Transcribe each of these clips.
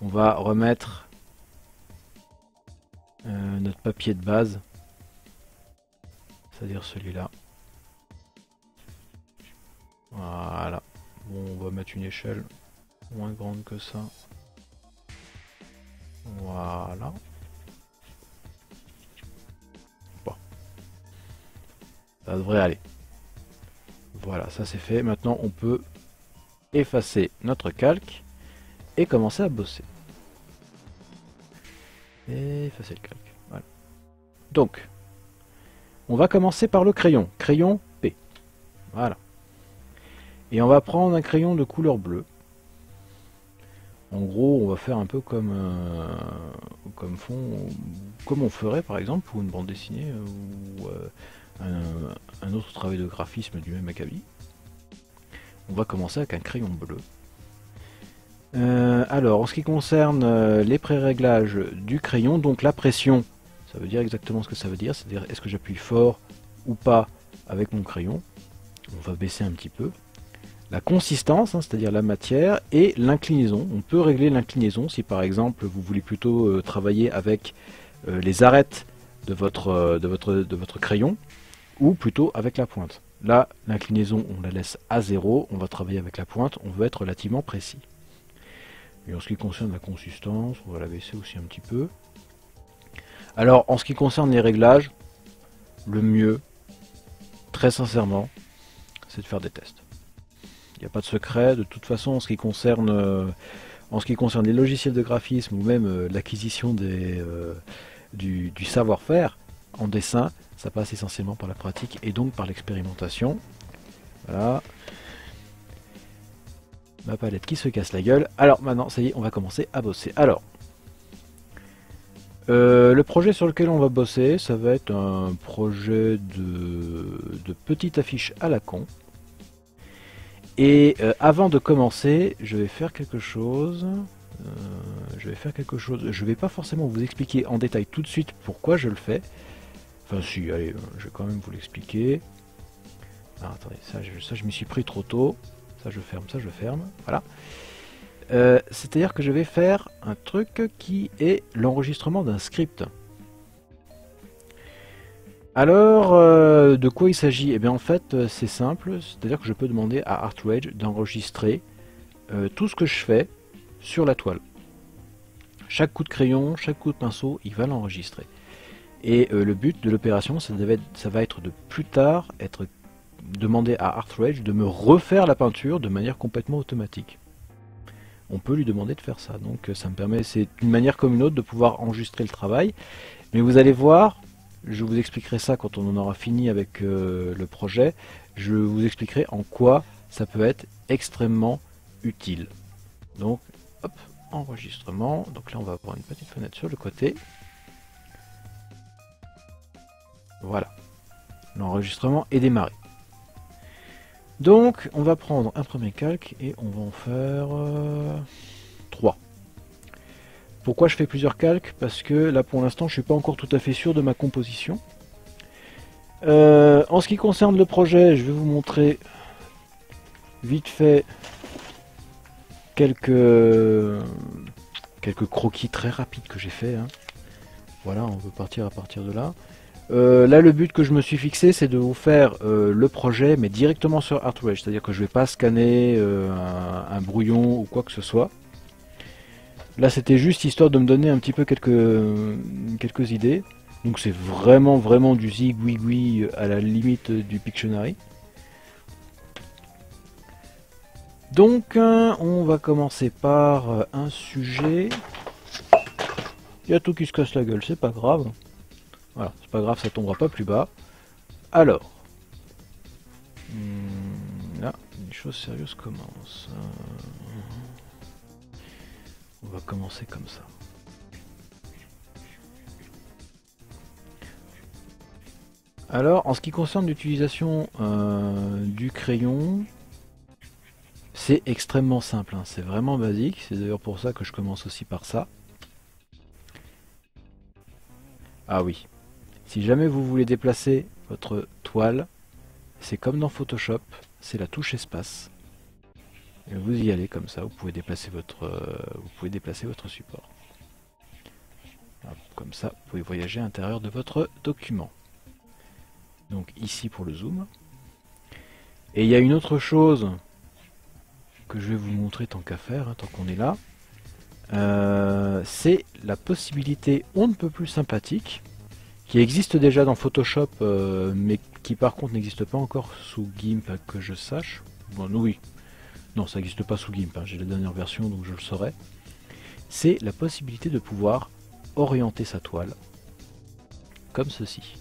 On va remettre euh, notre papier de base, c'est-à-dire celui-là. Voilà. Bon, on va mettre une échelle moins grande que ça. Voilà. Bon. Ça devrait aller. Voilà, ça c'est fait. Maintenant, on peut effacer notre calque et commencer à bosser. effacer le calque. Donc, on va commencer par le crayon. Crayon P. Voilà. Et on va prendre un crayon de couleur bleue. En gros, on va faire un peu comme, euh, comme fond, comme on ferait par exemple pour une bande dessinée ou euh, un, autre travail de graphisme du même acabit. On va commencer avec un crayon bleu. Alors, en ce qui concerne les pré-réglages du crayon, donc la pression, ça veut dire exactement ce que ça veut dire, c'est-à-dire est-ce que j'appuie fort ou pas avec mon crayon. On va baisser un petit peu la consistance, hein, c'est-à-dire la matière, et l'inclinaison. On peut régler l'inclinaison si par exemple vous voulez plutôt euh, travailler avec euh, les arêtes euh, de votre crayon, ou plutôt avec la pointe. Là, l'inclinaison, on la laisse à zéro, on va travailler avec la pointe, on veut être relativement précis. Et en ce qui concerne la consistance, on va la baisser aussi un petit peu. Alors, en ce qui concerne les réglages, le mieux, très sincèrement, c'est de faire des tests. Il n'y a pas de secret. De toute façon, en ce qui concerne, euh, en ce qui concerne les logiciels de graphisme ou même euh, l'acquisition euh, du, savoir-faire en dessin, ça passe essentiellement par la pratique et donc par l'expérimentation. Voilà. Ma palette qui se casse la gueule. Alors maintenant, ça y est, on va commencer à bosser. Alors, le projet sur lequel on va bosser, ça va être un projet de, petite affiche à la con. Et euh, avant de commencer, je vais faire quelque chose. Euh, je vais faire quelque chose. Je vais pas forcément vous expliquer en détail tout de suite pourquoi je le fais. Enfin si, allez, je vais quand même vous l'expliquer. Ah, attendez, ça ça je m'y suis pris trop tôt. Ça je ferme, ça je ferme. Voilà. Euh, c'est-à-dire que je vais faire un truc qui est l'enregistrement d'un script. Alors, euh, de quoi il s'agit? Eh bien, en fait, euh, c'est simple. C'est-à-dire que je peux demander à ArtRage d'enregistrer tout ce que je fais sur la toile. Chaque coup de crayon, chaque coup de pinceau, il va l'enregistrer. Et le but de l'opération, ça, ça, va être de plus tard être demander à ArtRage de me refaire la peinture de manière complètement automatique. On peut lui demander de faire ça. Donc, ça me permet, c'est une manière comme une autre de pouvoir enregistrer le travail. Mais vous allez voir, je vous expliquerai ça quand on en aura fini avec euh, le projet. Je vous expliquerai en quoi ça peut être extrêmement utile. Donc, hop, enregistrement. Donc là, on va avoir une petite fenêtre sur le côté. Voilà. L'enregistrement est démarré. Donc, on va prendre un premier calque et on va en faire euh, trois. Pourquoi je fais plusieurs calques? Parce que là pour l'instant je suis pas encore tout à fait sûr de ma composition. Euh, en ce qui concerne le projet, je vais vous montrer vite fait quelques, quelques croquis très rapides que j'ai fait. Hein. Voilà, on peut partir à partir de là. Euh, là, le but que je me suis fixé, c'est de vous faire euh, le projet, mais directement sur ArtWedge. C'est-à-dire que je ne vais pas scanner un, brouillon ou quoi que ce soit. Là, c'était juste histoire de me donner un petit peu quelques, quelques idées. Donc c'est vraiment, vraiment du zigouigoui à la limite du Pictionary. Donc, euh, on va commencer par euh, un sujet. Il y a tout qui se casse la gueule, c'est pas grave. Voilà, c'est pas grave, ça tombera pas plus bas. Alors, hmm, là, une chose sérieuse commence. On va commencer comme ça. Alors, en ce qui concerne l'utilisation euh, du crayon, c'est extrêmement simple, hein. c'est vraiment basique, c'est d'ailleurs pour ça que je commence aussi par ça. Ah oui, si jamais vous voulez déplacer votre toile, c'est comme dans Photoshop, c'est la touche espace. vous y allez comme ça, vous pouvez déplacer votre, euh, vous pouvez déplacer votre support. comme ça, vous pouvez voyager à l'intérieur de votre document. Donc ici pour le zoom. Et il y a une autre chose que je vais vous montrer tant qu'à faire, hein, tant qu'on est là. Euh, c'est la possibilité on ne peut plus sympathique qui existe déjà dans Photoshop euh, mais qui par contre n'existe pas encore sous GIMP que je sache. Bon oui, non ça n'existe pas sous GIMP, hein. j'ai la dernière version donc je le saurai. C'est la possibilité de pouvoir orienter sa toile comme ceci.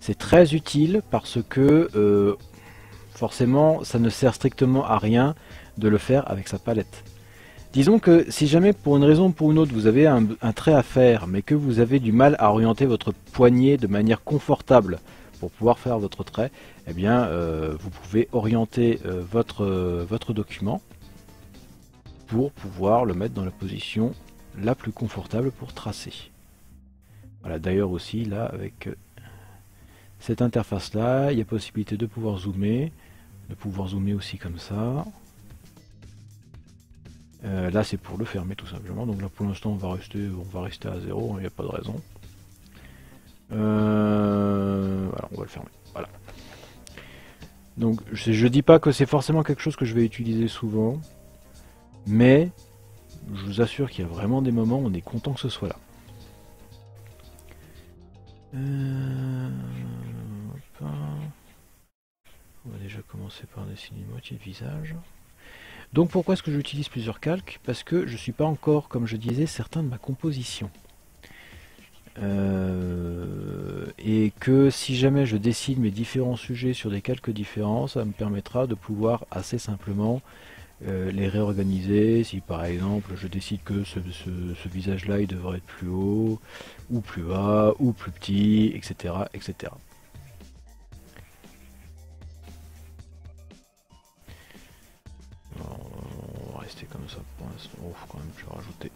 C'est très utile parce que euh, forcément ça ne sert strictement à rien de le faire avec sa palette. Disons que si jamais pour une raison ou pour une autre vous avez un, trait à faire mais que vous avez du mal à orienter votre poignet de manière confortable pour pouvoir faire votre trait, eh bien euh, vous pouvez orienter euh, votre, euh, votre document pour pouvoir le mettre dans la position la plus confortable pour tracer. Voilà d'ailleurs aussi là avec cette interface là, il y a possibilité de pouvoir zoomer, de pouvoir zoomer aussi comme ça. Euh, là c'est pour le fermer tout simplement, donc là pour l'instant on va rester à zéro, il n'y a pas de raison. Euh, voilà, on va le fermer. Voilà. Donc je, dis pas que c'est forcément quelque chose que je vais utiliser souvent, mais je vous assure qu'il y a vraiment des moments où on est content que ce soit là. Euh, on va déjà commencer par dessiner une moitié de visage. Donc pourquoi est-ce que j'utilise plusieurs calques? Parce que je ne suis pas encore, comme je disais, certain de ma composition. Euh, et que si jamais je décide mes différents sujets sur des calques différents, ça me permettra de pouvoir assez simplement euh, les réorganiser. Si par exemple je décide que ce, ce visage-là il devrait être plus haut, ou plus bas, ou plus petit, etc. etc. quand même, je vais rajouter,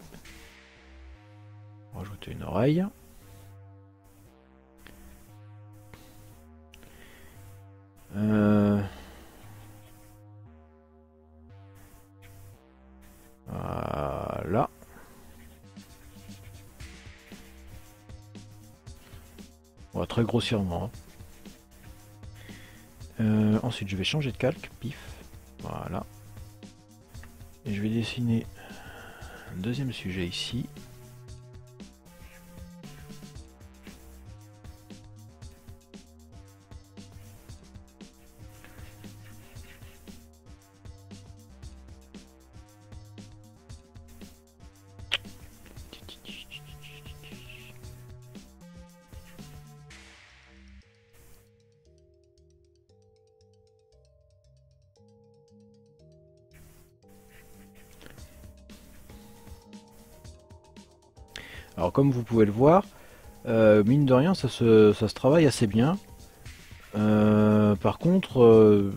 rajouter une oreille. Euh, voilà. très grossièrement. Hein. Euh, ensuite, je vais changer de calque. Pif. Je vais dessiner un deuxième sujet ici. Alors comme vous pouvez le voir, euh, mine de rien ça se, travaille assez bien. Euh, par contre, euh,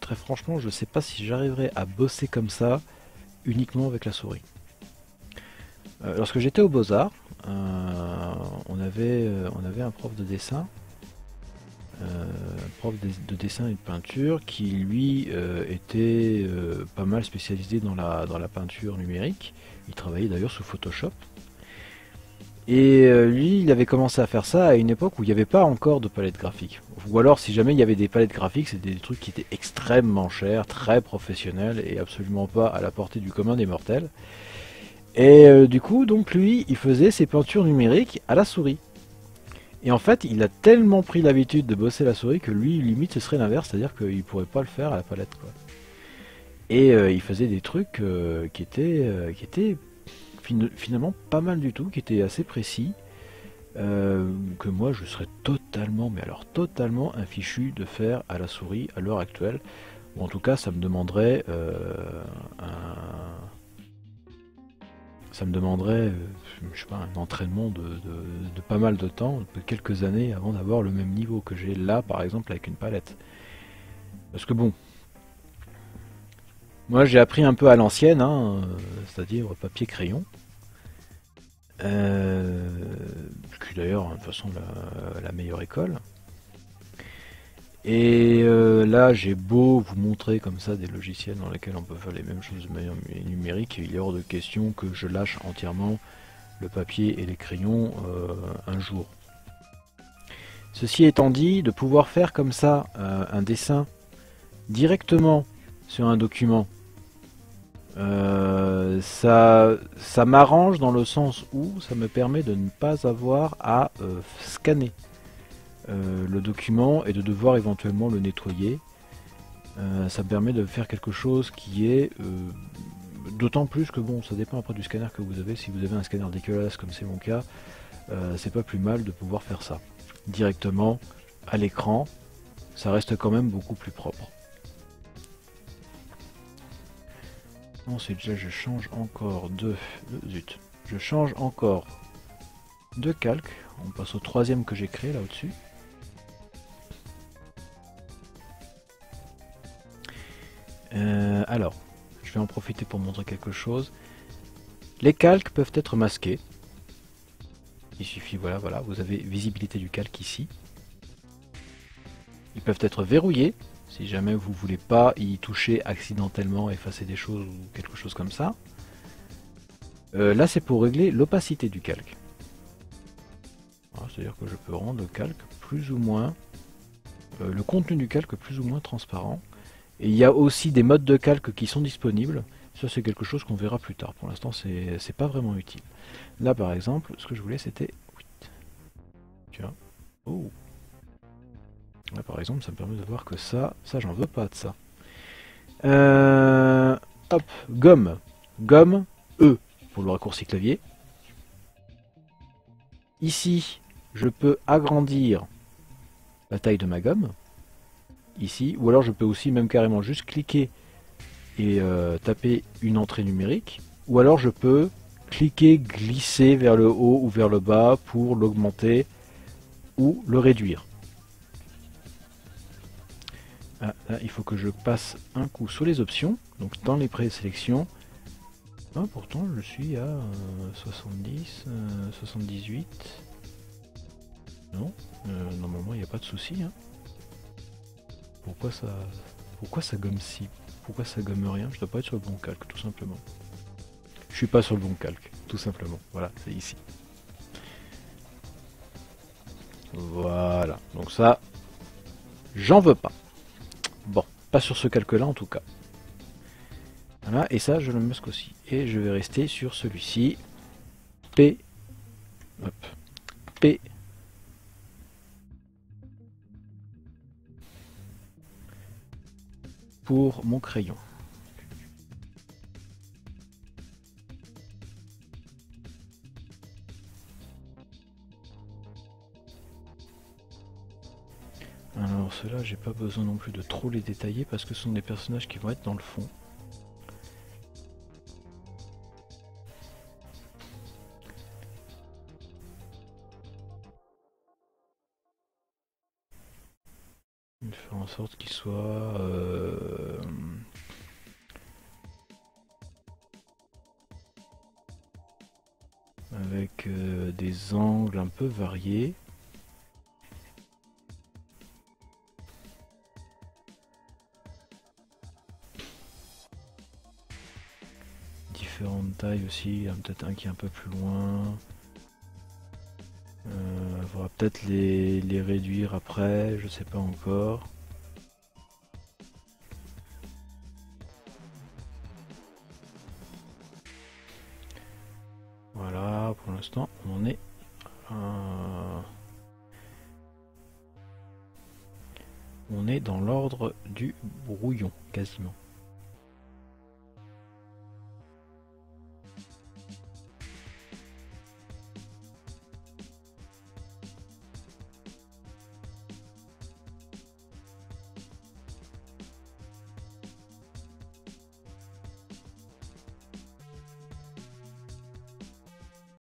très franchement, je ne sais pas si j'arriverai à bosser comme ça uniquement avec la souris. lorsque j'étais au Beaux-Arts, on, avait, un prof de dessin, prof de, dessin et de peinture qui lui était pas mal spécialisé dans la peinture numérique. Il travaillait d'ailleurs sous Photoshop. Et euh, lui, il avait commencé à faire ça à une époque où il n'y avait pas encore de palette graphique. Ou alors, si jamais il y avait des palettes graphiques, c'était des trucs qui étaient extrêmement chers, très professionnels et absolument pas à la portée du commun des mortels. Et euh, du coup, donc lui, il faisait ses peintures numériques à la souris. Et en fait, il a tellement pris l'habitude de bosser la souris que lui, limite, ce serait l'inverse, c'est-à-dire qu'il pourrait pas le faire à la palette. Et euh, il faisait des trucs qui étaient finalement pas mal du tout, qui était assez précis, euh, que moi je serais totalement, mais alors totalement infichu de faire à la souris à l'heure actuelle. Ou en tout cas, ça me demanderait euh, un... Ça me demanderait, euh, je sais pas, un entraînement de, de, pas mal de temps, de quelques années avant d'avoir le même niveau que j'ai là, par exemple, avec une palette. Parce que bon, moi j'ai appris un peu à l'ancienne, hein, c'est-à-dire papier-crayon. Euh, qui d'ailleurs, de toute façon, la, meilleure école. Et euh, là, j'ai beau vous montrer comme ça des logiciels dans lesquels on peut faire les mêmes choses de manière numérique, il est hors de question que je lâche entièrement le papier et les crayons euh, un jour. Ceci étant dit, de pouvoir faire comme ça euh, un dessin directement sur un document, ça, ça m'arrange dans le sens où ça me permet de ne pas avoir à scanner. Euh, le document et de devoir éventuellement le nettoyer. Euh, ça me permet de faire quelque chose qui est euh, d'autant plus que bon ça dépend après du scanner que vous avez si vous avez un scanner dégueulasse comme c'est mon cas c'est pas plus mal de pouvoir faire ça directement à l'écran ça reste quand même beaucoup plus propre ensuite déjà je change encore de, zut je change encore de calque on passe au troisième que j'ai créé là au dessus Euh, alors, je vais en profiter pour montrer quelque chose. Les calques peuvent être masqués. Il suffit, voilà, voilà, vous avez visibilité du calque ici. Ils peuvent être verrouillés, si jamais vous voulez pas y toucher accidentellement, effacer des choses ou quelque chose comme ça. Euh, là, c'est pour régler l'opacité du calque. C'est-à-dire que je peux rendre le calque plus ou moins, euh, le contenu du calque plus ou moins transparent. Et il y a aussi des modes de calque qui sont disponibles. Ça c'est quelque chose qu'on verra plus tard. Pour l'instant c'est pas vraiment utile. Là par exemple, ce que je voulais c'était... Tiens. Oh. Là par exemple ça me permet de voir que ça, ça j'en veux pas de ça. Euh, hop, gomme. Gomme E pour le raccourci clavier. Ici, je peux agrandir la taille de ma gomme ici, ou alors je peux aussi même carrément juste cliquer et euh, taper une entrée numérique, ou alors je peux cliquer, glisser vers le haut ou vers le bas pour l'augmenter ou le réduire. Il faut que je passe un coup sur les options, donc dans les présélections. Ah, pourtant, je suis à 70, euh, 78. Euh, non, normalement, il n'y a pas de souci. Hein. Pourquoi ça, pourquoi ça gomme si Pourquoi ça gomme rien? Je dois pas être sur le bon calque, tout simplement. Je suis pas sur le bon calque, tout simplement. Voilà, c'est ici. Voilà, donc ça, j'en veux pas. Bon, pas sur ce calque-là en tout cas. Voilà, et ça, je le masque aussi. Et je vais rester sur celui-ci. P. P pour mon crayon. Alors ceux-là, j'ai pas besoin non plus de trop les détailler parce que ce sont des personnages qui vont être dans le fond. faire en sorte qu'il soit euh, avec euh, des angles un peu variés. Différentes tailles aussi, peut-être un qui est un peu plus loin. Euh, peut-être les, les réduire après, je sais pas encore. Voilà, pour l'instant on est on est dans l'ordre du brouillon quasiment.